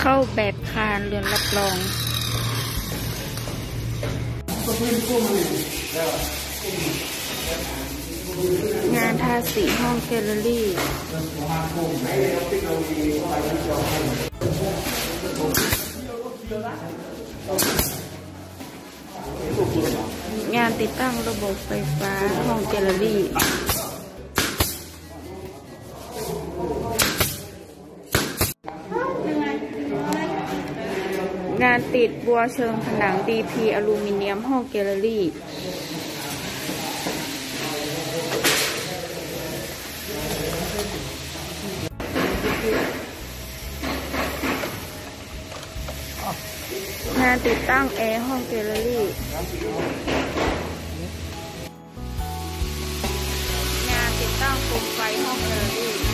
เข้าแบบคานเรือนรับรองงานทาสีห้องแกลเลอรี่ งานติดตั้งระบบไฟฟ้าห้องแกลเลอรี่ งานติดบัวเชิงผนัง DP อลูมิเนียมห้องแกลเลอรี่งานติดตั้งแอร์ห้องแกลเลอรี่งานติดตั้งโคมไฟห้องแกลเลอรี่